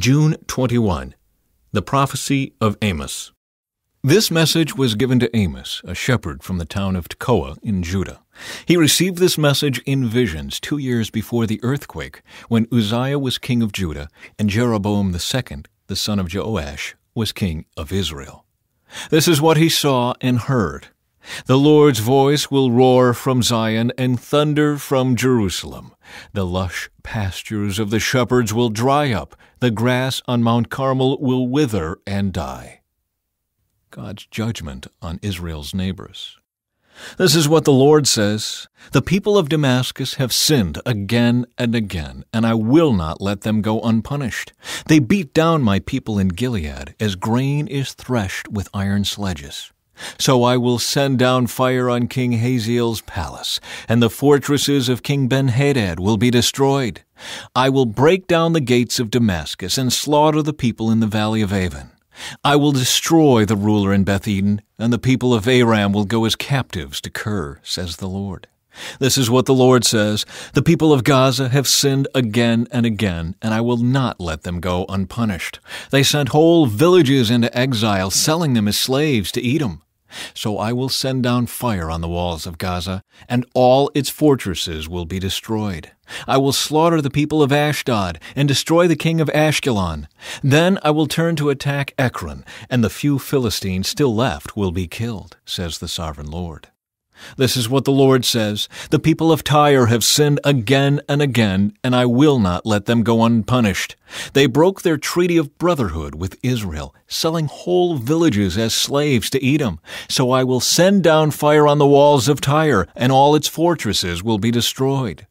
June 21. The Prophecy of Amos. This message was given to Amos, a shepherd from the town of Tekoa in Judah. He received this message in visions two years before the earthquake, when Uzziah was king of Judah and Jeroboam II, the son of Joash, was king of Israel. This is what he saw and heard. The Lord's voice will roar from Zion and thunder from Jerusalem. The lush pastures of the shepherds will dry up, the grass on Mount Carmel will wither and die. God's judgment on Israel's neighbors. This is what the Lord says The people of Damascus have sinned again and again, and I will not let them go unpunished. They beat down my people in Gilead as grain is threshed with iron sledges. So I will send down fire on King Hazael's palace, and the fortresses of King Benhadad will be destroyed. I will break down the gates of Damascus and slaughter the people in the valley of Aven. I will destroy the ruler in Beth Eden, and the people of Aram will go as captives to Kir, says the Lord. This is what the Lord says The people of Gaza have sinned again and again, and I will not let them go unpunished. They sent whole villages into exile, selling them as slaves to Edom. So I will send down fire on the walls of Gaza, and all its fortresses will be destroyed. I will slaughter the people of Ashdod, and destroy the king of Ashkelon. Then I will turn to attack Ekron, and the few Philistines still left will be killed, says the sovereign Lord. This is what the Lord says The people of Tyre have sinned again and again, and I will not let them go unpunished. They broke their treaty of brotherhood with Israel, selling whole villages as slaves to Edom. So I will send down fire on the walls of Tyre, and all its fortresses will be destroyed.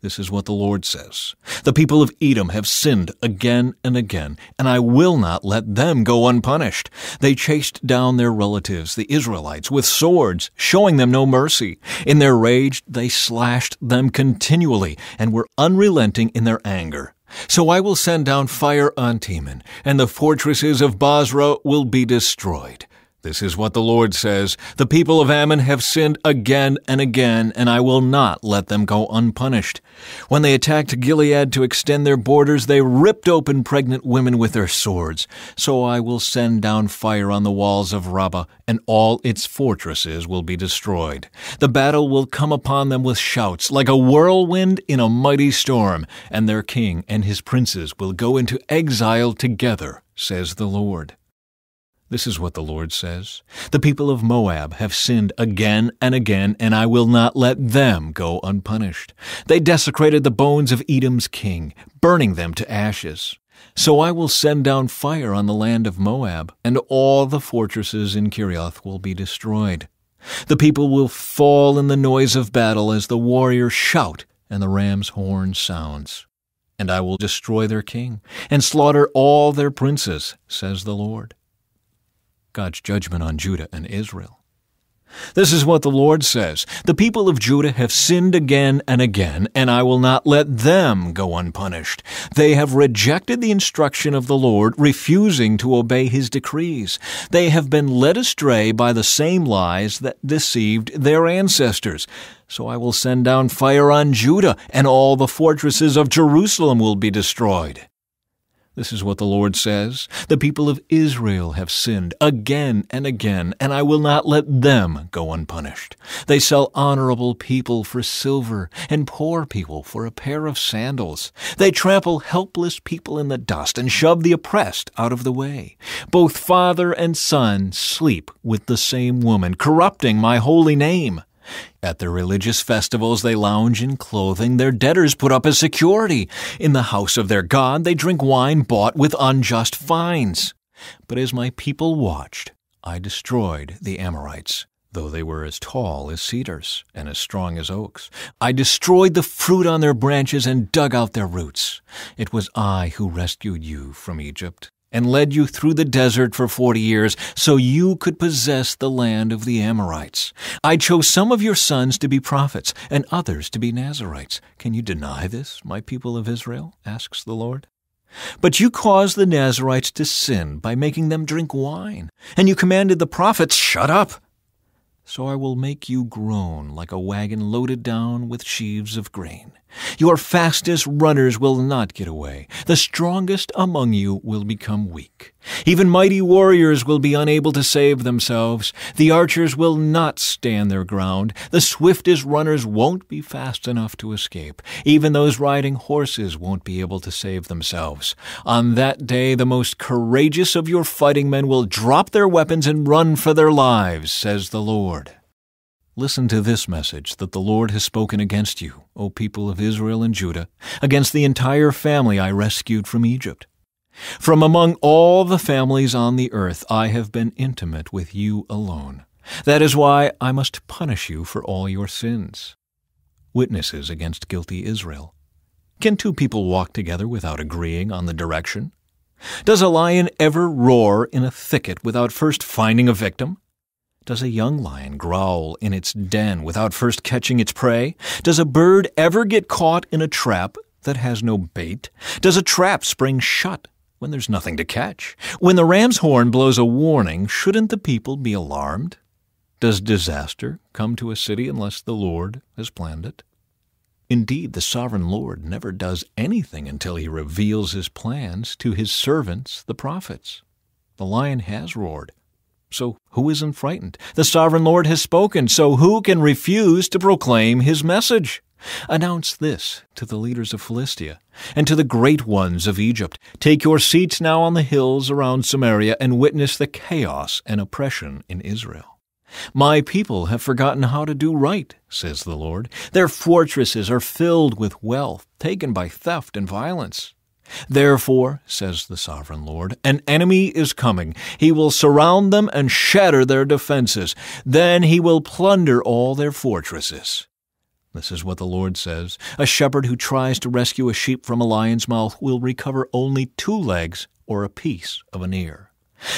This is what the Lord says The people of Edom have sinned again and again, and I will not let them go unpunished. They chased down their relatives, the Israelites, with swords, showing them no mercy. In their rage, they slashed them continually and were unrelenting in their anger. So I will send down fire on Teman, and the fortresses of Bozrah will be destroyed. This is what the Lord says The people of Ammon have sinned again and again, and I will not let them go unpunished. When they attacked Gilead to extend their borders, they ripped open pregnant women with their swords. So I will send down fire on the walls of Rabbah, and all its fortresses will be destroyed. The battle will come upon them with shouts, like a whirlwind in a mighty storm, and their king and his princes will go into exile together, says the Lord. This is what the Lord says The people of Moab have sinned again and again, and I will not let them go unpunished. They desecrated the bones of Edom's king, burning them to ashes. So I will send down fire on the land of Moab, and all the fortresses in Kerioth will be destroyed. The people will fall in the noise of battle as the warriors shout and the ram's horn sounds. And I will destroy their king, and slaughter all their princes, says the Lord. God's judgment on Judah and Israel. This is what the Lord says The people of Judah have sinned again and again, and I will not let them go unpunished. They have rejected the instruction of the Lord, refusing to obey his decrees. They have been led astray by the same lies that deceived their ancestors. So I will send down fire on Judah, and all the fortresses of Jerusalem will be destroyed. This is what the Lord says The people of Israel have sinned again and again, and I will not let them go unpunished. They sell honorable people for silver, and poor people for a pair of sandals. They trample helpless people in the dust and shove the oppressed out of the way. Both father and son sleep with the same woman, corrupting my holy name. At their religious festivals, they lounge in clothing their debtors put up as security. In the house of their God, they drink wine bought with unjust fines. But as my people watched, I destroyed the Amorites, though they were as tall as cedars and as strong as oaks. I destroyed the fruit on their branches and dug out their roots. It was I who rescued you from Egypt and led you through the desert for forty years so you could possess the land of the Amorites. I chose some of your sons to be prophets and others to be Nazirites. Can you deny this, my people of Israel? asks the Lord. But you caused the Nazirites to sin by making them drink wine, and you commanded the prophets, Shut up! So I will make you groan like a wagon loaded down with sheaves of grain. Your fastest runners will not get away. The strongest among you will become weak. Even mighty warriors will be unable to save themselves. The archers will not stand their ground. The swiftest runners won't be fast enough to escape. Even those riding horses won't be able to save themselves. On that day, the most courageous of your fighting men will drop their weapons and run for their lives, says the Lord. Listen to this message that the Lord has spoken against you, O people of Israel and Judah, against the entire family I rescued from Egypt. From among all the families on the earth, I have been intimate with you alone. That is why I must punish you for all your sins. Witnesses against guilty Israel. Can two people walk together without agreeing on the direction? Does a lion ever roar in a thicket without first finding a victim? Does a young lion growl in its den without first catching its prey? Does a bird ever get caught in a trap that has no bait? Does a trap spring shut when there's nothing to catch? When the ram's horn blows a warning, shouldn't the people be alarmed? Does disaster come to a city unless the Lord has planned it? Indeed, the sovereign Lord never does anything until he reveals his plans to his servants, the prophets. The lion has roared. So who isn't frightened? The sovereign Lord has spoken, so who can refuse to proclaim his message? Announce this to the leaders of Philistia and to the great ones of Egypt. Take your seats now on the hills around Samaria and witness the chaos and oppression in Israel. My people have forgotten how to do right, says the Lord. Their fortresses are filled with wealth, taken by theft and violence. Therefore, says the sovereign Lord, an enemy is coming. He will surround them and shatter their defenses. Then he will plunder all their fortresses. This is what the Lord says. A shepherd who tries to rescue a sheep from a lion's mouth will recover only two legs or a piece of an ear.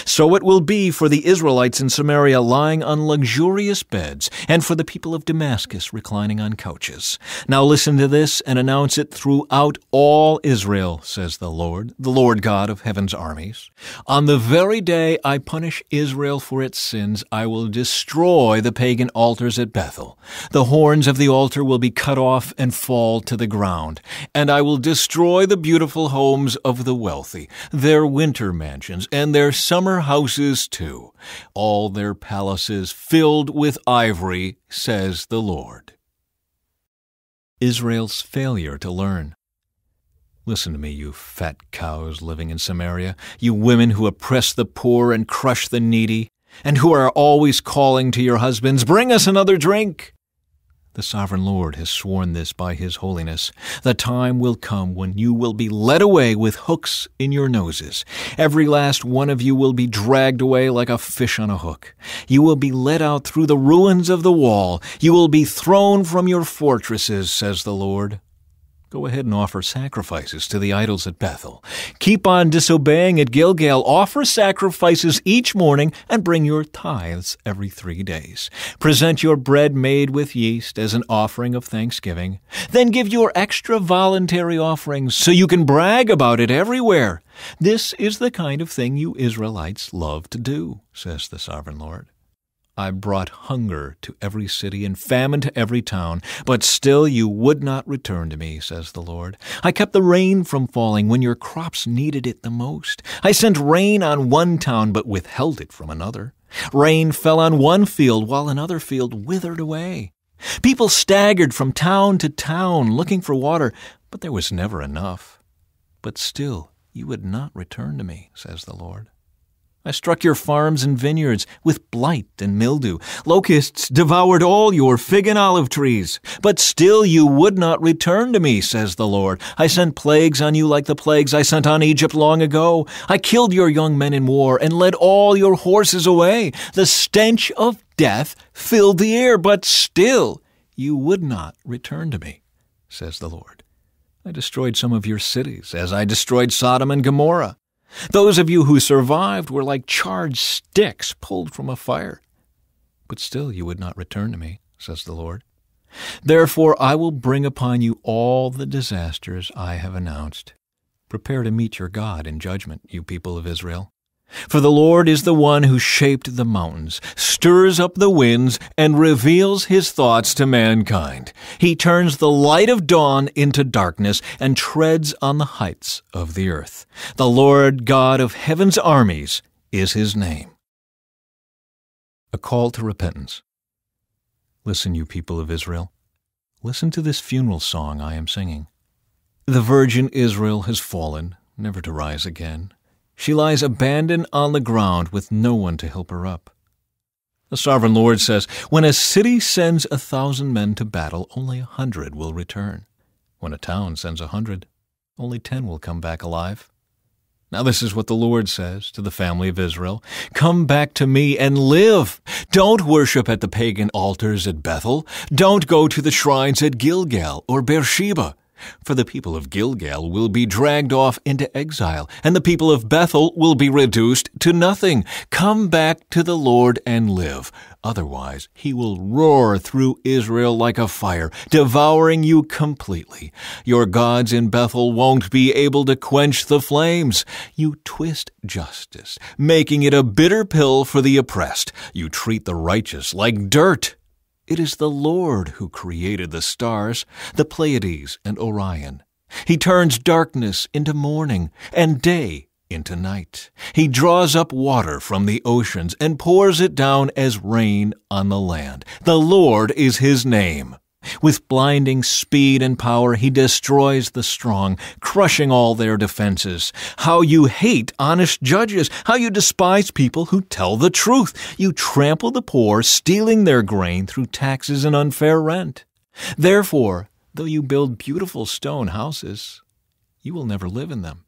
So it will be for the Israelites in Samaria lying on luxurious beds, and for the people of Damascus reclining on couches. Now listen to this and announce it throughout all Israel, says the Lord, the Lord God of heaven's armies. On the very day I punish Israel for its sins, I will destroy the pagan altars at Bethel. The horns of the altar will be cut off and fall to the ground, and I will destroy the beautiful homes of the wealthy, their winter mansions, and their summer houses too, all their palaces filled with ivory, says the Lord. Israel's failure to learn. Listen to me, you fat cows living in Samaria, you women who oppress the poor and crush the needy, and who are always calling to your husbands, Bring us another drink! The sovereign Lord has sworn this by his holiness. The time will come when you will be led away with hooks in your noses. Every last one of you will be dragged away like a fish on a hook. You will be led out through the ruins of the wall. You will be thrown from your fortresses, says the Lord. Go ahead and offer sacrifices to the idols at Bethel. Keep on disobeying at Gilgal. Offer sacrifices each morning and bring your tithes every three days. Present your bread made with yeast as an offering of thanksgiving. Then give your extra voluntary offerings so you can brag about it everywhere. This is the kind of thing you Israelites love to do, says the sovereign Lord. I brought hunger to every city and famine to every town, but still you would not return to me, says the Lord. I kept the rain from falling when your crops needed it the most. I sent rain on one town, but withheld it from another. Rain fell on one field, while another field withered away. People staggered from town to town looking for water, but there was never enough. But still you would not return to me, says the Lord. I struck your farms and vineyards with blight and mildew. Locusts devoured all your fig and olive trees. But still you would not return to me, says the Lord. I sent plagues on you like the plagues I sent on Egypt long ago. I killed your young men in war and led all your horses away. The stench of death filled the air, but still you would not return to me, says the Lord. I destroyed some of your cities, as I destroyed Sodom and Gomorrah. Those of you who survived were like charred sticks pulled from a fire. But still you would not return to me, says the Lord. Therefore I will bring upon you all the disasters I have announced. Prepare to meet your God in judgment, you people of Israel. For the Lord is the one who shaped the mountains, stirs up the winds, and reveals his thoughts to mankind. He turns the light of dawn into darkness and treads on the heights of the earth. The Lord God of heaven's armies is his name. A call to repentance. Listen, you people of Israel. Listen to this funeral song I am singing. The virgin Israel has fallen, never to rise again. She lies abandoned on the ground with no one to help her up. The sovereign Lord says, When a city sends a thousand men to battle, only a hundred will return. When a town sends a hundred, only ten will come back alive. Now, this is what the Lord says to the family of Israel Come back to me and live. Don't worship at the pagan altars at Bethel. Don't go to the shrines at Gilgal or Beersheba. For the people of Gilgal will be dragged off into exile, and the people of Bethel will be reduced to nothing. Come back to the Lord and live. Otherwise, he will roar through Israel like a fire, devouring you completely. Your gods in Bethel won't be able to quench the flames. You twist justice, making it a bitter pill for the oppressed. You treat the righteous like dirt. It is the Lord who created the stars, the Pleiades and Orion. He turns darkness into morning and day into night. He draws up water from the oceans and pours it down as rain on the land. The Lord is his name. With blinding speed and power, he destroys the strong, crushing all their defenses. How you hate honest judges! How you despise people who tell the truth! You trample the poor, stealing their grain through taxes and unfair rent. Therefore, though you build beautiful stone houses, you will never live in them.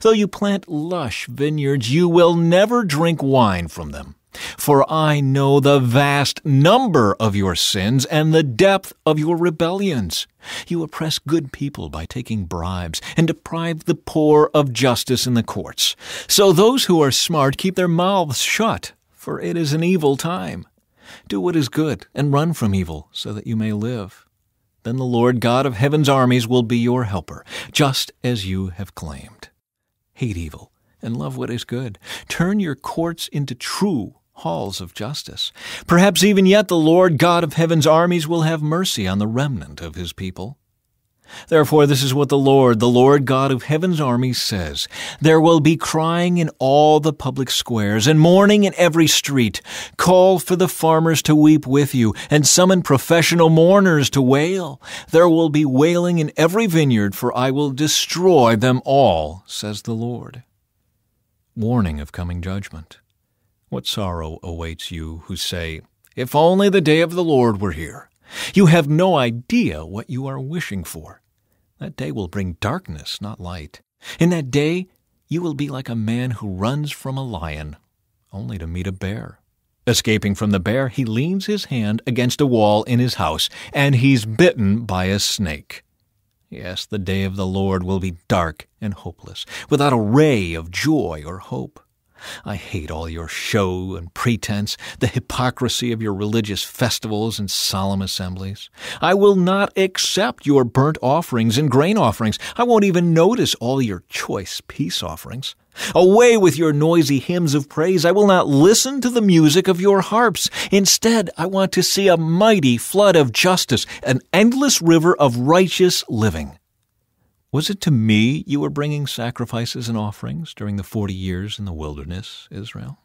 Though you plant lush vineyards, you will never drink wine from them. For I know the vast number of your sins and the depth of your rebellions. You oppress good people by taking bribes and deprive the poor of justice in the courts. So those who are smart keep their mouths shut, for it is an evil time. Do what is good and run from evil, so that you may live. Then the Lord God of heaven's armies will be your helper, just as you have claimed. Hate evil and love what is good. Turn your courts into true halls of justice. Perhaps even yet the Lord God of heaven's armies will have mercy on the remnant of his people. Therefore, this is what the Lord, the Lord God of heaven's armies, says There will be crying in all the public squares, and mourning in every street. Call for the farmers to weep with you, and summon professional mourners to wail. There will be wailing in every vineyard, for I will destroy them all, says the Lord. Warning of coming judgment. What sorrow awaits you who say, If only the day of the Lord were here! You have no idea what you are wishing for. That day will bring darkness, not light. In that day, you will be like a man who runs from a lion, only to meet a bear. Escaping from the bear, he leans his hand against a wall in his house, and he's bitten by a snake. Yes, the day of the Lord will be dark and hopeless, without a ray of joy or hope. I hate all your show and pretense, the hypocrisy of your religious festivals and solemn assemblies. I will not accept your burnt offerings and grain offerings. I won't even notice all your choice peace offerings. Away with your noisy hymns of praise. I will not listen to the music of your harps. Instead, I want to see a mighty flood of justice, an endless river of righteous living. Was it to me you were bringing sacrifices and offerings during the forty years in the wilderness, Israel?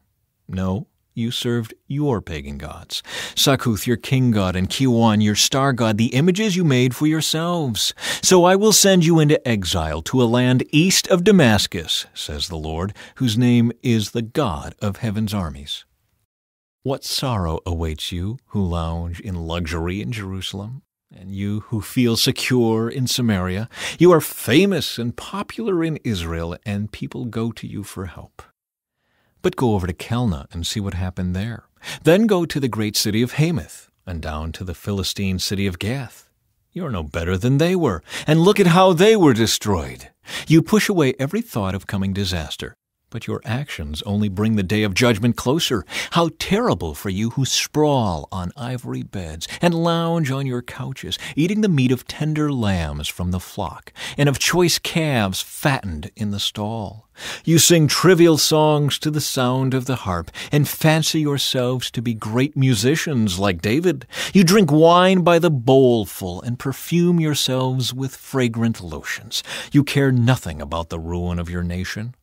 No, you served your pagan gods. Sakkuth, your king god, and Kaiwan, your star god, the images you made for yourselves. So I will send you into exile to a land east of Damascus, says the Lord, whose name is the God of heaven's armies. What sorrow awaits you who lounge in luxury in Jerusalem? And you who feel secure in Samaria, you are famous and popular in Israel, and people go to you for help. But go over to Calneh and see what happened there. Then go to the great city of Hamath, and down to the Philistine city of Gath. You're no better than they were, and look at how they were destroyed. You push away every thought of coming disaster. But your actions only bring the day of judgment closer. How terrible for you who sprawl on ivory beds and lounge on your couches, eating the meat of tender lambs from the flock, and of choice calves fattened in the stall. You sing trivial songs to the sound of the harp, and fancy yourselves to be great musicians like David. You drink wine by the bowlful, and perfume yourselves with fragrant lotions. You care nothing about the ruin of your nation.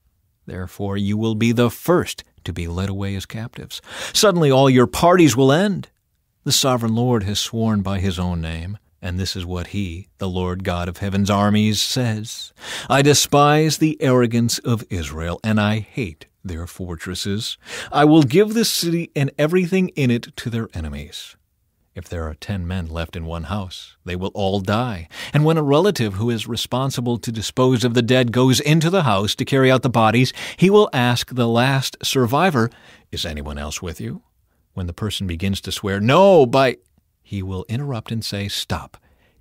Therefore, you will be the first to be led away as captives. Suddenly, all your parties will end. The sovereign Lord has sworn by his own name, and this is what he, the Lord God of heaven's armies, says I despise the arrogance of Israel, and I hate their fortresses. I will give this city and everything in it to their enemies. If there are ten men left in one house, they will all die. And when a relative who is responsible to dispose of the dead goes into the house to carry out the bodies, he will ask the last survivor, Is anyone else with you? When the person begins to swear, No, by. He will interrupt and say, Stop.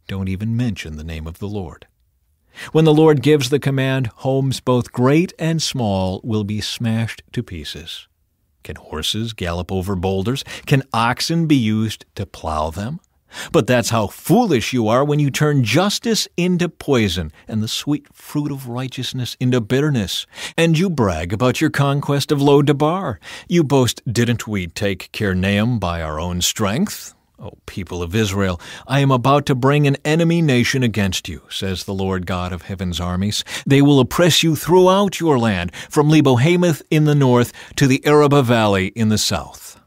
Don't even mention the name of the Lord. When the Lord gives the command, homes both great and small will be smashed to pieces. Can horses gallop over boulders? Can oxen be used to plow them? But that's how foolish you are when you turn justice into poison and the sweet fruit of righteousness into bitterness. And you brag about your conquest of Lo-debar. You boast, didn't we take Karnaim by our own strength? O people of Israel, I am about to bring an enemy nation against you, says the Lord God of heaven's armies. They will oppress you throughout your land, from Lebo Hamath in the north to the Arabah Valley in the south.